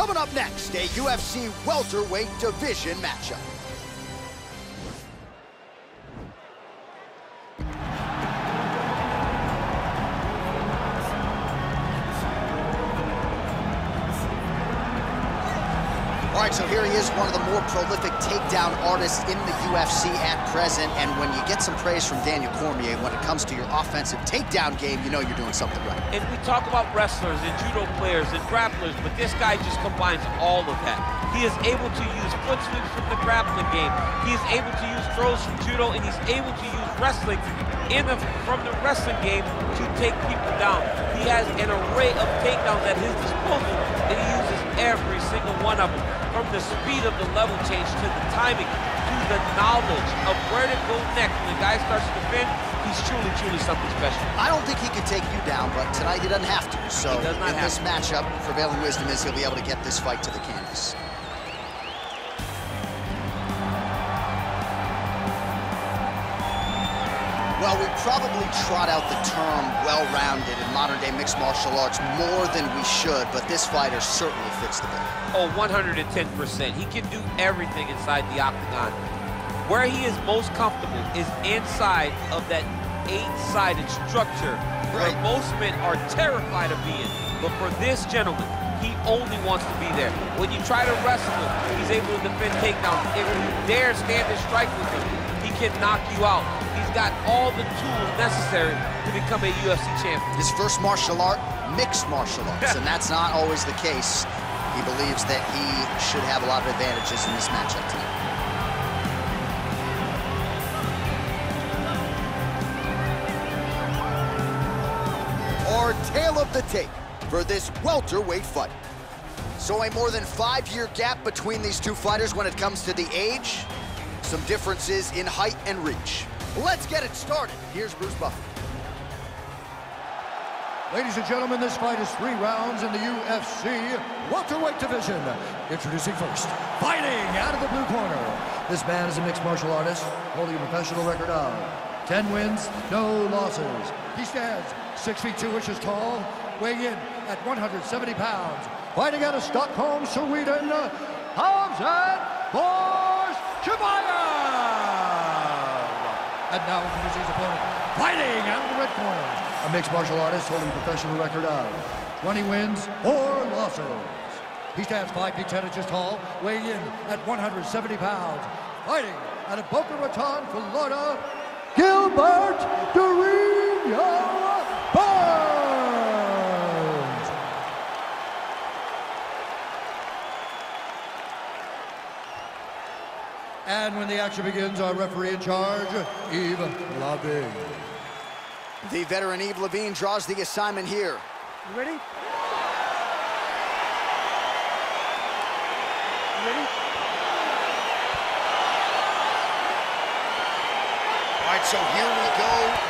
Coming up next, a UFC welterweight division matchup. Is, one of the more prolific takedown artists in the UFC at present. And when you get some praise from Daniel Cormier when it comes to your offensive takedown game, you know you're doing something right. And we talk about wrestlers and judo players and grapplers, but this guy just combines all of that. He is able to use foot sweeps from the grappling game. He is able to use throws from judo, and he's able to use wrestling in the, from the wrestling game to take people down. He has an array of takedowns at his disposal, and he uses every single one of them from the speed of the level change to the timing to the knowledge of where to go next. When the guy starts to defend, he's truly, truly something special. I don't think he can take you down, but tonight he doesn't have to. So in this matchup, prevailing wisdom is he'll be able to get this fight to the canvas. Probably trot out the term well-rounded in modern-day mixed martial arts more than we should, but this fighter certainly fits the bill. Oh, 110%. He can do everything inside the octagon. Where he is most comfortable is inside of that eight-sided structure right. where most men are terrified of being. But for this gentleman, he only wants to be there. When you try to wrestle him, he's able to defend takedowns. If you dare stand and strike with him, he can knock you out got all the tools necessary to become a UFC champion. His first martial art, mixed martial arts, and that's not always the case. He believes that he should have a lot of advantages in this matchup tonight. Our tale of the tape for this welterweight fight. So a more than five-year gap between these two fighters when it comes to the age, some differences in height and reach. Let's get it started. Here's Bruce Buffer. Ladies and gentlemen, this fight is three rounds in the UFC welterweight division. Introducing first, fighting out of the blue corner. This man is a mixed martial artist, holding a professional record of 10 wins, no losses. He stands 6 feet 2 inches tall, weighing in at 170 pounds. Fighting out of Stockholm, Sweden, Khamzat Borz and now introducing his opponent, fighting out of the red corner. A mixed martial artist holding a professional record of 20 wins, 4 losses. He stands 5 feet 10 inches tall, weighing in at 170 pounds. Fighting out of Boca Raton, Florida, Gilbert Durinho And when the action begins, our referee in charge, Eve Levine. The veteran Eve Levine draws the assignment here. You ready? You ready? All right, so here we go,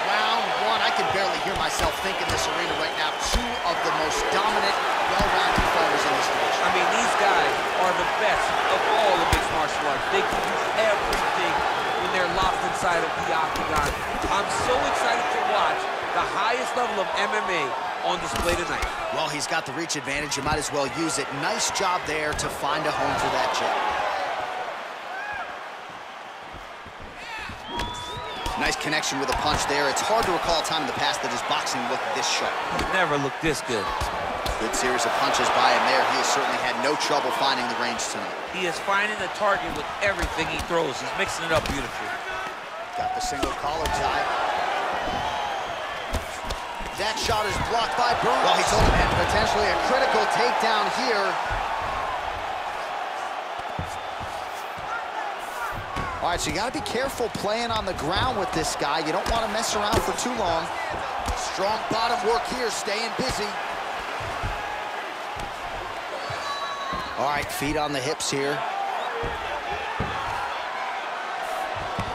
I can barely hear myself think in this arena right now. Two of the most dominant, well-rounded fighters in this division. I mean, these guys are the best of all of mixed martial arts. They can do everything when they're locked inside of the octagon. I'm so excited to watch the highest level of MMA on display tonight. Well, he's got the reach advantage. You might as well use it. Nice job there to find a home for that jab. Connection with a punch there. It's hard to recall a time in the past that his boxing looked this sharp. Never looked this good. Good series of punches by him there. He has certainly had no trouble finding the range tonight. He is finding the target with everything he throws. He's mixing it up beautifully. Got the single collar tie. That shot is blocked by Burns. Well, he told him potentially a critical takedown here. All right, so you got to be careful playing on the ground with this guy. You don't want to mess around for too long. Strong bottom work here, staying busy. All right, feet on the hips here.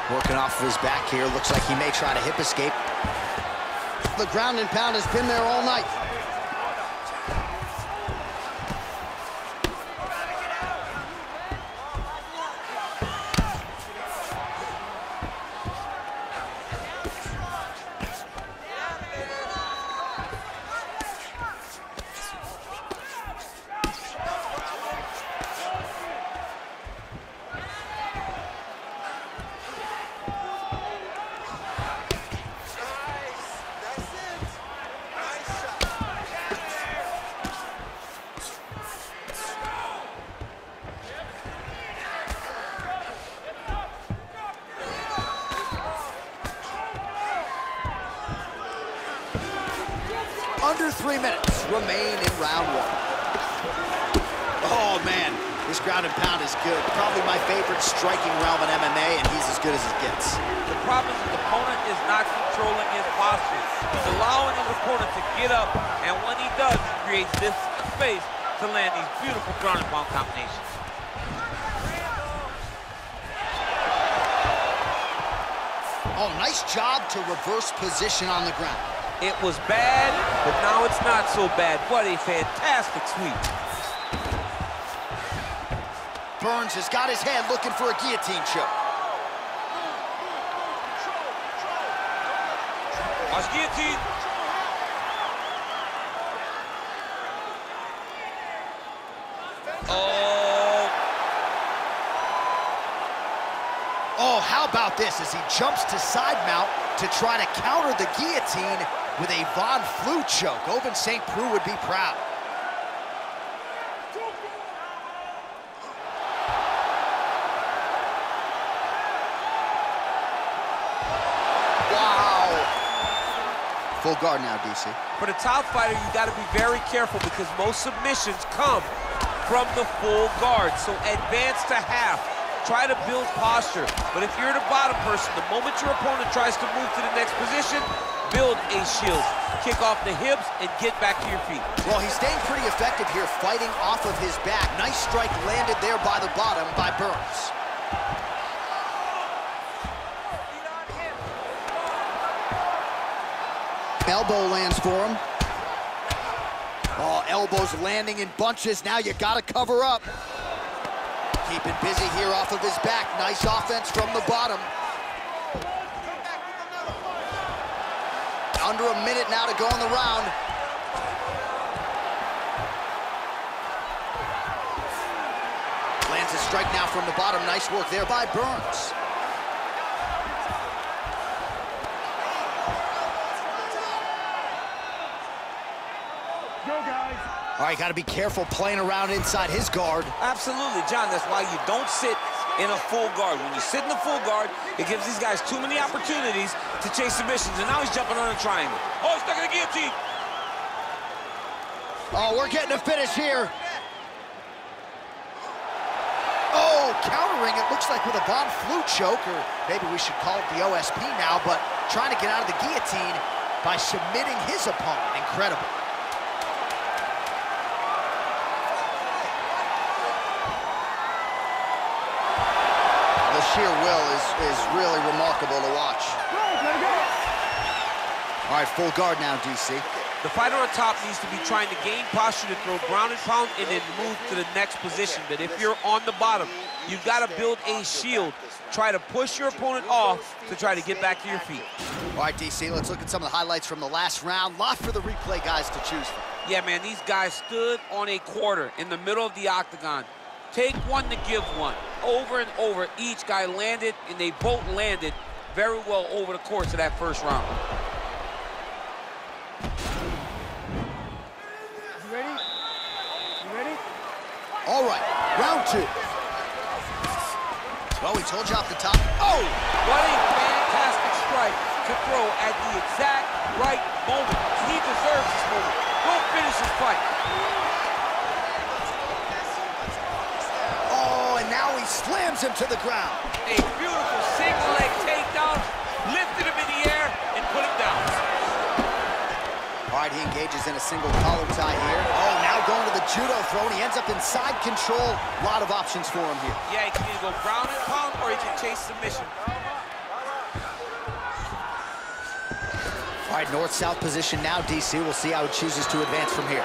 Working off of his back here. Looks like he may try to hip escape. The ground and pound has been there all night. Under three minutes remain in round one. Oh, man. This ground and pound is good. Probably my favorite striking realm in MMA, and he's as good as it gets. The problem is the opponent is not controlling his posture. He's allowing his opponent to get up, and when he does, he creates this space to land these beautiful ground and pound combinations. Oh, nice job to reverse position on the ground. It was bad, but now it's not so bad. What a fantastic sweep. Burns has got his hand looking for a guillotine choke. Watch guillotine. Oh. Oh, how about this as he jumps to side mount to try to counter the guillotine with a Von Flue choke. Ovince St. Preux would be proud. Wow. Full guard now, DC. For the top fighter, you got to be very careful because most submissions come from the full guard. So advance to half. Try to build posture. But if you're the bottom person, the moment your opponent tries to move to the next position, build a shield. Kick off the hips and get back to your feet. Well, he's staying pretty effective here, fighting off of his back. Nice strike landed there by the bottom by Burns. Elbow lands for him. Oh, elbows landing in bunches. Now you gotta cover up. Keeping busy here off of his back. Nice offense from the bottom. Under a minute now to go in the round. Lands a strike now from the bottom. Nice work there by Burns. All right, got to be careful playing around inside his guard. Absolutely, John. That's why you don't sit in a full guard. When you sit in the full guard, it gives these guys too many opportunities to chase submissions. And now he's jumping on a triangle. Oh, he's stuck in the guillotine. Oh, we're getting a finish here. Oh, countering, it looks like with a Von Flue choke, or maybe we should call it the OSP now, but trying to get out of the guillotine by submitting his opponent. Incredible. Sheer will is, is really remarkable to watch. All right, full guard now, DC. The fighter on top needs to be trying to gain posture to throw ground and pound and then move to the next position. But if you're on the bottom, you've got to build a shield. Try to push your opponent off to try to get back to your feet. All right, DC, let's look at some of the highlights from the last round. Lot for the replay guys to choose from. Yeah, man, these guys stood on a quarter in the middle of the octagon. Take one to give one. Over and over, each guy landed, and they both landed very well over the course of that first round. You ready? You ready? All right, round two. Well, we told you off the top. Oh! What a fantastic strike to throw at the exact right moment. He deserves this moment. Go finish slams him to the ground. A beautiful single leg takedown, lifted him in the air, and put him down. All right, he engages in a single collar tie here. Oh, now going to the judo throw, and he ends up in side control. A lot of options for him here. Yeah, he can either go ground and pound or he can chase submission. All right, north-south position now, DC. We'll see how he chooses to advance from here.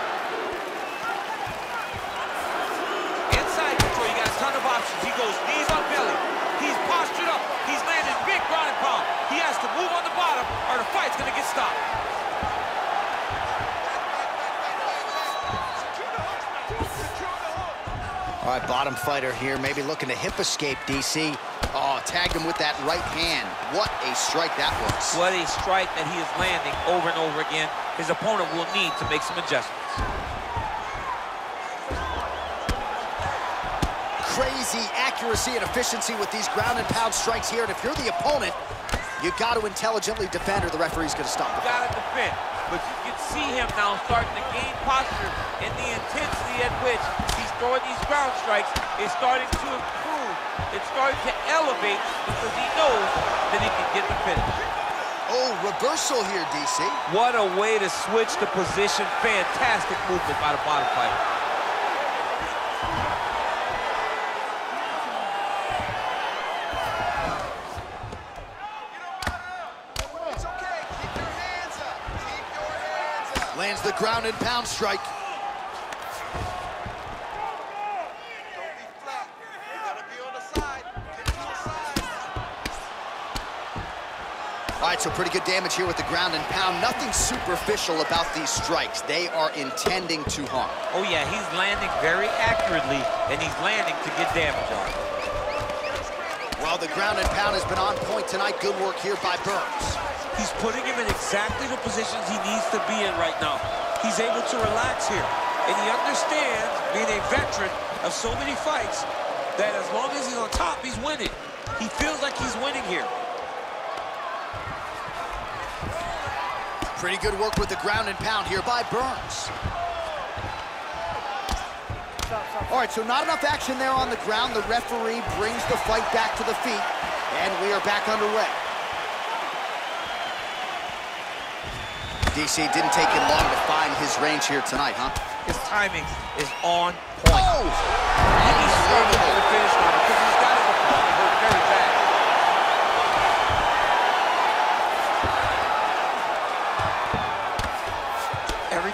All right, bottom fighter here, maybe looking to hip escape, DC. Oh, tagged him with that right hand. What a strike that was. What a strike that he is landing over and over again. His opponent will need to make some adjustments. Crazy accuracy and efficiency with these ground and pound strikes here. And if you're the opponent, you've got to intelligently defend or the referee's going to stop You fight. gotta defend, but you can see him now starting to gain posture and the intensity at which throwing these ground strikes is starting to improve. It's starting to elevate because he knows that he can get the finish. Oh, reversal here, DC. What a way to switch the position. Fantastic movement by the bottom fighter. Lands the ground and pound strike. Right, so pretty good damage here with the ground and pound. Nothing superficial about these strikes. They are intending to harm. Oh yeah, he's landing very accurately, and he's landing to get damage on. Well, the ground and pound has been on point tonight. Good work here by Burns. He's putting him in exactly the positions he needs to be in right now. He's able to relax here. And he understands, being a veteran of so many fights, that as long as he's on top, he's winning. He feels like he's winning here. Pretty good work with the ground and pound here by Burns. All right, so not enough action there on the ground. The referee brings the fight back to the feet, and we are back underway. DC didn't take him long to find his range here tonight, huh? His timing is on point. Oh! And he's struggling to the finish line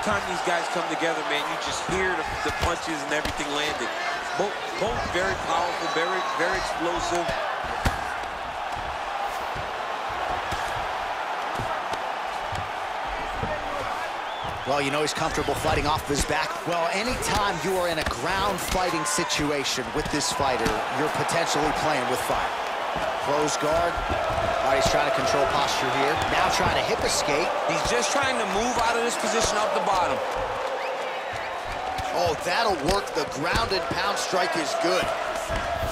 time these guys come together, man, you just hear the, the punches and everything landing. Both, both very powerful, very, very explosive. Well, you know he's comfortable fighting off his back. Well, anytime you are in a ground fighting situation with this fighter, you're potentially playing with fire. Close guard. All right, he's trying to control posture here. Now trying to hip escape. He's just trying to move out of this position off the bottom. Oh, that'll work. The ground and pound strike is good.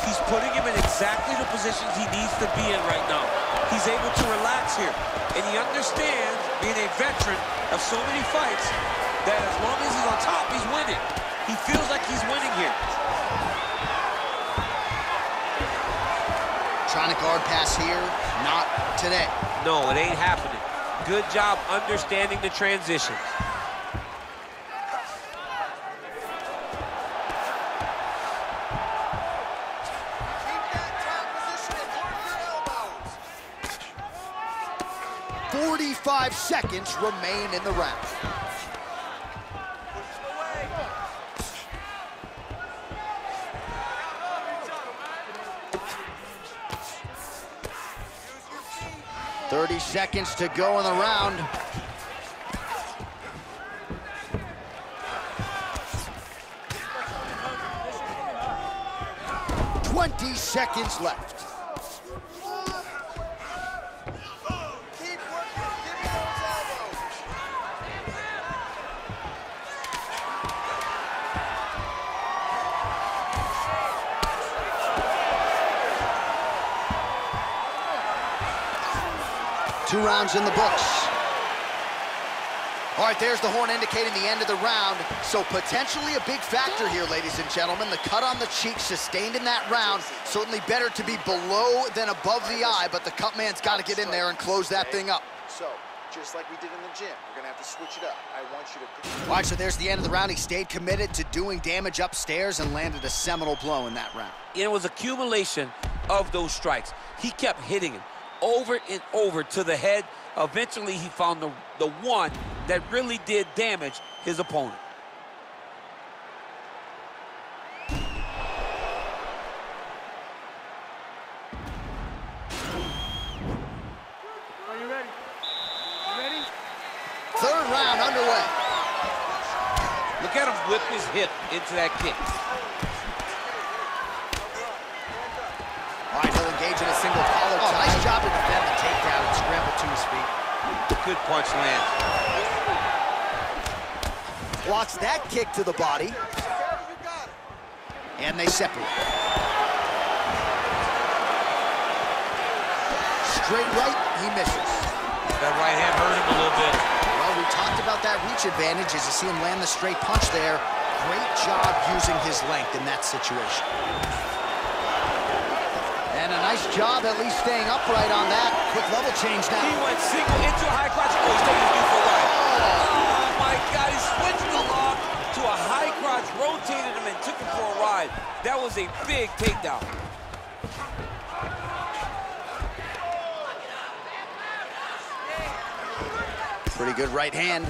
He's putting him in exactly the positions he needs to be in right now. He's able to relax here. And he understands, being a veteran of so many fights, that as long as he's on top, he's winning. He feels like he's winning here. Trying to guard pass here. Not today. No, it ain't happening. Good job understanding the transitions. Forty-five seconds remain in the round. Thirty seconds to go in the round. Twenty seconds left. Two rounds in the books. All right, there's the horn indicating the end of the round. So potentially a big factor here, ladies and gentlemen. The cut on the cheek sustained in that round. Certainly better to be below than above the eye, but the cut man's got to get in there and close that thing up. So, just like we did in the gym, we're gonna have to switch it up. I want you to. All right, so there's the end of the round. He stayed committed to doing damage upstairs and landed a seminal blow in that round. It was accumulation of those strikes. He kept hitting him over and over to the head. Eventually, he found the, the one that really did damage his opponent. Are you ready? You ready? Third round underway. Look at him whip his hip into that kick. All right, he'll engage in a single collar. Oh, nice job Good punch lands. Blocks that kick to the body. And they separate. Straight right, he misses. That right hand hurt him a little bit. Well, we talked about that reach advantage as you see him land the straight punch there. Great job using his length in that situation. And a nice job at least staying upright on that. Quick level change now. He went single into a high crotch. Oh, he's taking his knee for a ride. Oh. oh, my God. He switched the lock to a high crotch, rotated him, and took him for a ride. That was a big takedown. Pretty good right hand.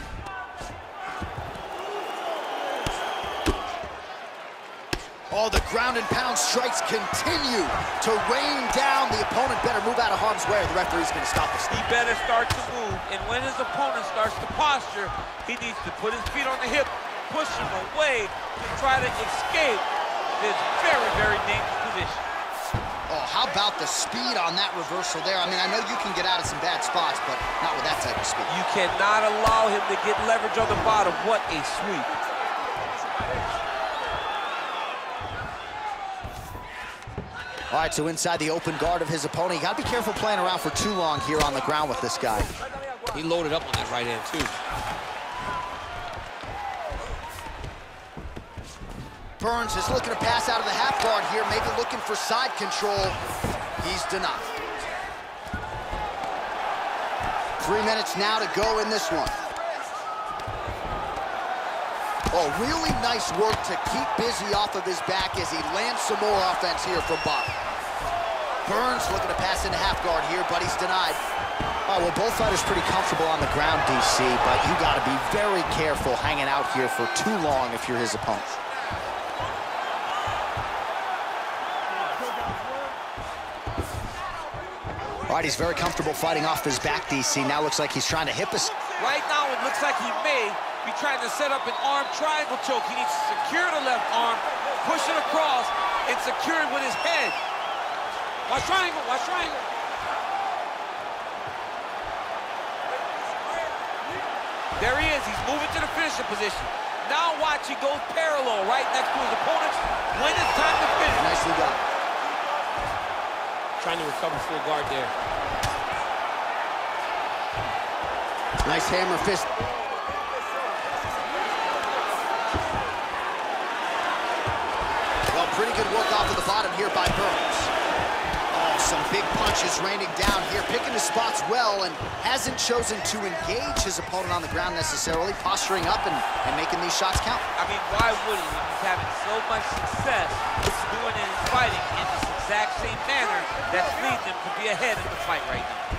Oh, the ground and pound strikes continue to rain down. The opponent better move out of harm's way or the referee's going to stop this. He better start to move, and when his opponent starts to posture, he needs to put his feet on the hip, push him away to try to escape this very, very dangerous position. Oh, how about the speed on that reversal there? I mean, I know you can get out of some bad spots, but not with that type of speed. You cannot allow him to get leverage on the bottom. What a sweep. All right, so inside the open guard of his opponent. You got to be careful playing around for too long here on the ground with this guy. He loaded up on that right hand, too. Burns is looking to pass out of the half guard here, maybe looking for side control. He's denied. Three minutes now to go in this one. Oh, really nice work to keep busy off of his back as he lands some more offense here from Bob. Burns looking to pass into half guard here, but he's denied. Oh, well, both fighters pretty comfortable on the ground, DC, but you got to be very careful hanging out here for too long if you're his opponent. All right, he's very comfortable fighting off his back, DC. Now looks like he's trying to hip us. Right now, it looks like he may be trying to set up an arm triangle choke. He needs to secure the left arm, push it across, and secure it with his head. Watch triangle, watch triangle. There he is, he's moving to the finishing position. Now watch, he goes parallel right next to his opponents when it's time to finish. Nicely done. Trying to recover full guard there. Nice hammer fist. Well, pretty good work off of the bottom here by Burns. Some big punches raining down here, picking his spots well, and hasn't chosen to engage his opponent on the ground necessarily, posturing up and, and making these shots count. I mean, why would he? He's having so much success doing it in fighting in this exact same manner that's leading him to be ahead in the fight right now.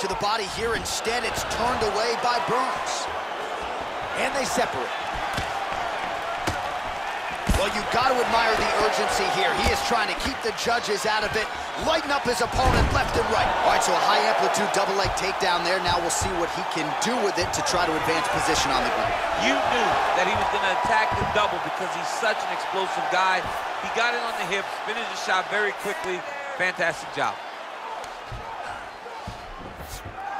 To the body here. Instead, it's turned away by Burns. And they separate. Well, you got to admire the urgency here. He is trying to keep the judges out of it, lighten up his opponent left and right. All right, so a high-amplitude double leg takedown there. Now we'll see what he can do with it to try to advance position on the ground. You knew that he was going to attack the double because he's such an explosive guy. He got it on the hips, finished the shot very quickly. Fantastic job.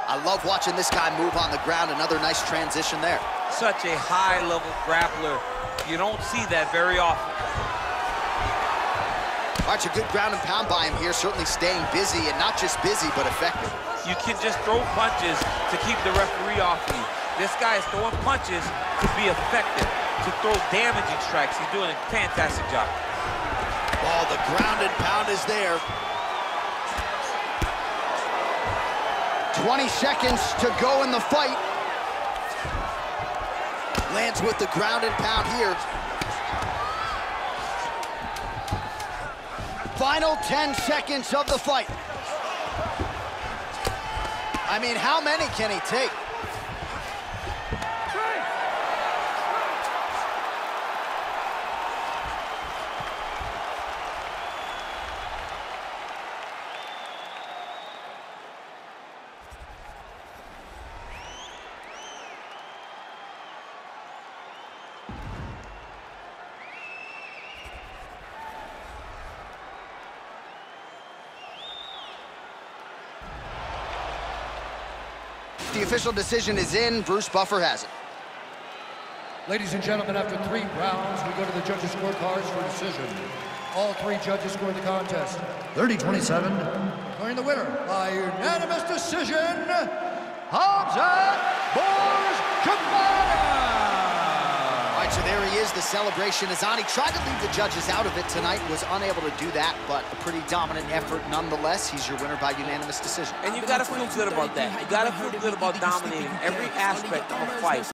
I love watching this guy move on the ground. Another nice transition there. Such a high-level grappler. You don't see that very often. Right, a good ground and pound by him here, certainly staying busy, and not just busy, but effective. You can just throw punches to keep the referee off you. This guy is throwing punches to be effective, to throw damaging strikes. He's doing a fantastic job. Oh, the ground and pound is there. 20 seconds to go in the fight. Lands with the ground and pound here. Final 10 seconds of the fight. I mean, how many can he take? The official decision is in. Bruce Buffer has it. Ladies and gentlemen, after three rounds, we go to the judges' scorecards for decision. All three judges scored the contest 30-27, declaring the winner by unanimous decision, Khamzat Bourjigmana! All right, so there he is. The celebration is on. He tried to leave the judges out of it tonight, was unable to do that, but a pretty dominant effort nonetheless. He's your winner by unanimous decision. And you gotta feel good about that. You gotta feel good about dominating every aspect of a fight.